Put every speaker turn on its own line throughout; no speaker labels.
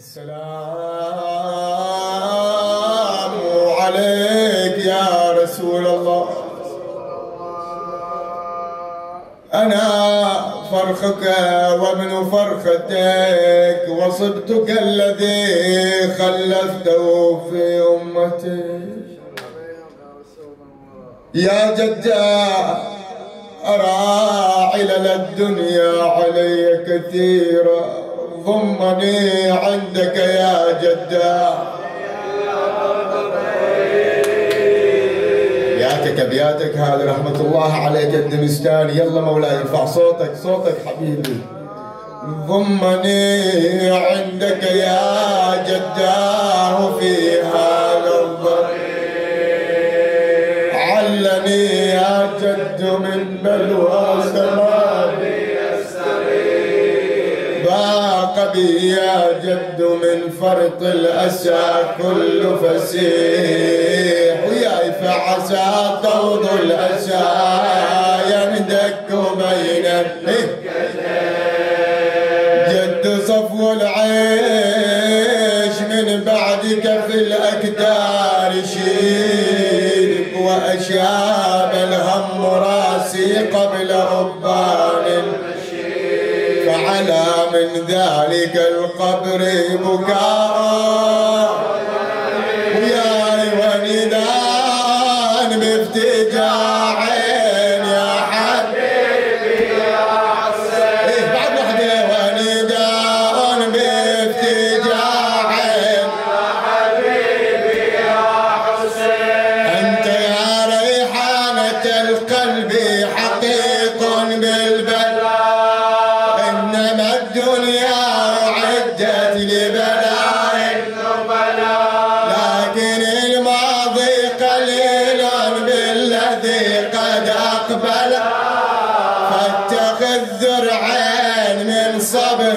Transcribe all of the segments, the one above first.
السلام عليك يا رسول الله. أنا فرخك وابن فرختك وصبتك الذي خلفته في أمتك يا جدا أرى علل الدنيا علي كثيرا. ضمني عندك يا جدا بياتك ابياتك هذه رحمة الله عليك الدمستاني يلا مولاي ارفع صوتك صوتك حبيبي. ضمني عندك يا جداه في هذا الضريح علني يا جد من بلوى زماني بي يا جد من فرط الأسى كل فسيح. وياي فعسى طود الأسى يندك بين جد صفو العيش من بعدك في الأكدار شيب وأشاب الهم راسي قبل ربان فعلى من ذلك القبر بكاء. لكن الماضي قليل بالذي قد أقبل. فاتخذ ذرعين من صبر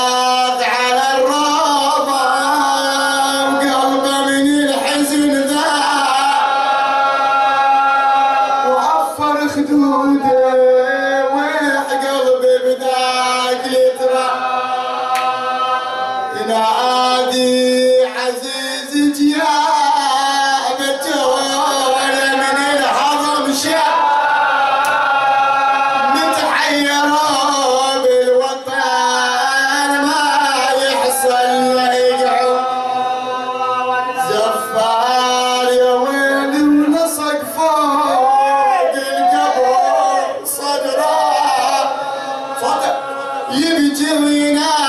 doing? I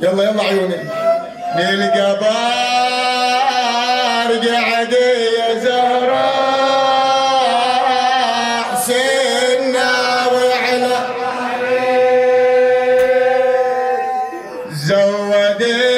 يلا يلا عيوني. للقبار قعدي يا زهرة حسنا وعلى. زودي